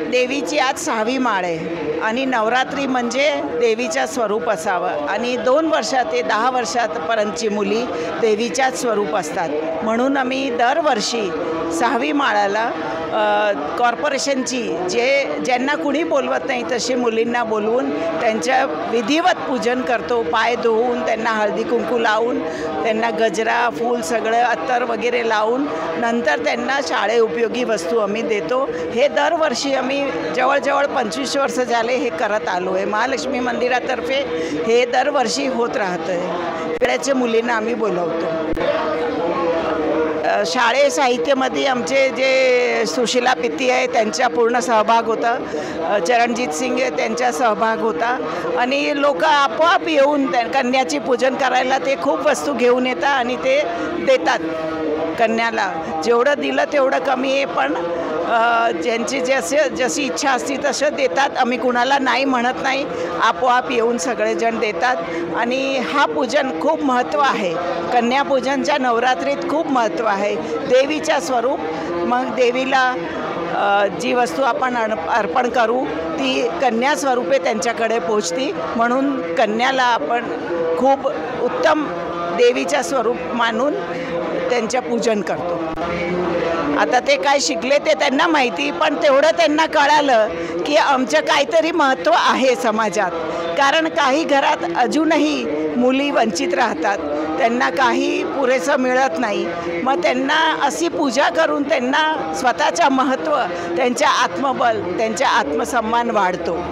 देवीची आज सहावी माळ आहे. आणि नवरात्री म्हणजे देवीच्या स्वरूप असावं. आणि दोन वर्षात ते दहा वर्षापर्यंतची मुली देवीच्याच स्वरूप असतात. म्हणून आम्ही दरवर्षी सहावी माळाला कॉर्पोरेशनची जे ज्यांना कुणी बोलवत नाही तशी मुलींना बोलवून त्यांच्या विधिवत पूजन करतो. पाय धुवून त्यांना हळदी कुंकू लावून त्यांना गजरा फूल सगळं अत्तर वगैरे लावून नंतर त्यांना शाळे उपयोगी वस्तू आम्ही देतो. हे दरवर्षी आम्ही जवळजवळ पंचवीस वर्ष झाले हे करत आलो आहे महालक्ष्मी मंदिरातर्फे हे दरवर्षी होत राहतं आहे वेळ्याच्या मुलींना आम्ही बोलवतो. शाळे साहित्यामध्ये आमचे जे सुशिला पित्ती आहे त्यांचा पूर्ण सहभाग होता. चरणजीत सिंग त्यांचा सहभाग होता. आणि लोक आपोआप येऊन कन्याची पूजन करायला ते खूप वस्तू घेऊन येतात आणि ते देतात कन्याला. जेवढं दिलं तेवढं कमी आहे पण ज्यांची जसे जशी इच्छा असती तसं देतात. आम्ही कुणाला नाही म्हणत नाही. आपोआप येऊन सगळेजण देतात. आणि हा पूजन खूप महत्त्व आहे. कन्यापूजनच्या नवरात्रीत खूप महत्त्व आहे. देवीच्या स्वरूप मग देवीला जी वस्तू आपण अर्पण करू ती कन्या स्वरूपे त्यांच्याकडे पोचती. म्हणून कन्याला आपण खूप उत्तम देवीच्या स्वरूप मानून त्यांच्या पूजन करतो. आता ते काय शिकले ते त्यांना माहिती पण तेवढं त्यांना कळालं की आमचं काहीतरी महत्त्व आहे समाजात. कारण काही घरात अजूनही मुली वंचित राहतात. त्यांना काही पुरेसं मिळत नाही. मग त्यांना अशी पूजा करून त्यांना स्वतःचं महत्त्व त्यांच्या आत्मबल त्यांचा आत्मसन्मान वाढतो.